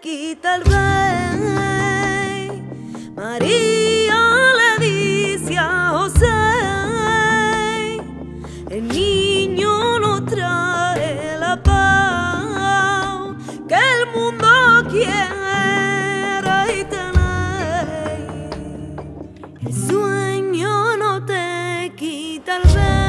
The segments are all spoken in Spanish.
quita el rey. María le dice a José, el niño no trae la paz que el mundo quiere. y tener. El sueño no te quita el rey.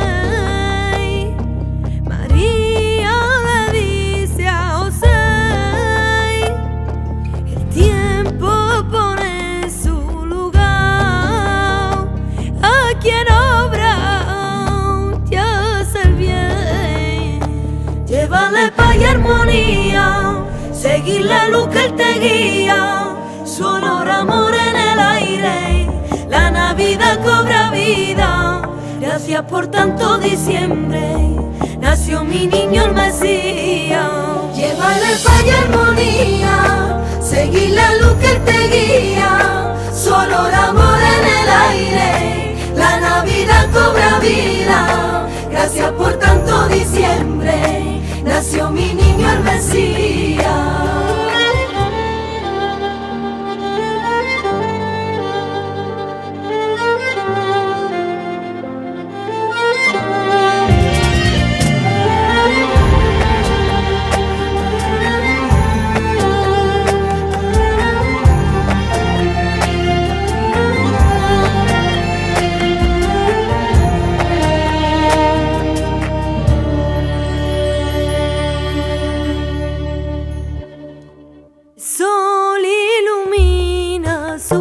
Llévale paz y armonía, seguir la luz que te guía, su olor amor en el aire, la Navidad cobra vida. Gracias por tanto diciembre, nació mi niño el Mesías. Llévale paz y armonía, seguir la luz que te guía, su olor amor en el aire, la Navidad cobra vida. Gracias por tanto diciembre. see.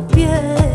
变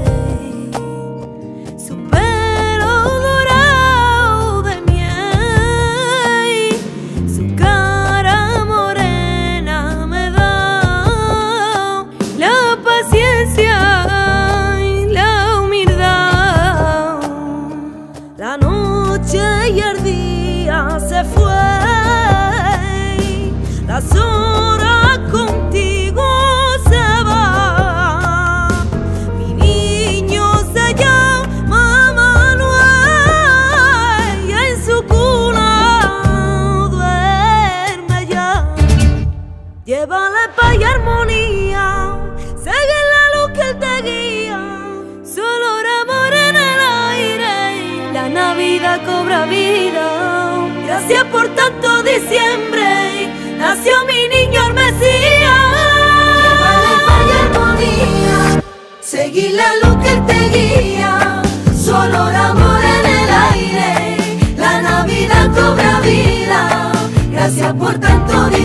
Lleva la paz y armonía, sigue la luz que él te guía. Su olor amor en el aire, la Navidad cobra vida. Gracias por tanto diciembre, nació mi niño el Mesías. Lleva la paz y armonía, seguir la luz que él te guía. Su olor amor en el aire, la Navidad cobra vida. Gracias por tanto diciembre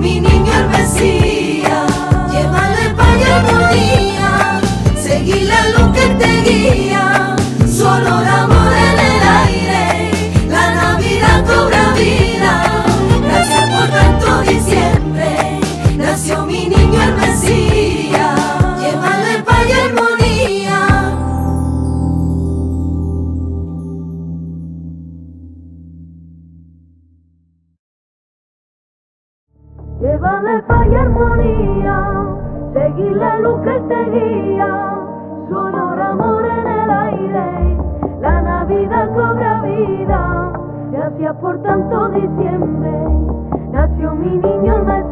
mi niño el Mesías, llévale para allá, seguile lo que te guía. Lleva de paz armonía, seguir la luz que él te guía, sonor amor en el aire, la Navidad cobra vida, gracias por tanto diciembre, nació mi niño el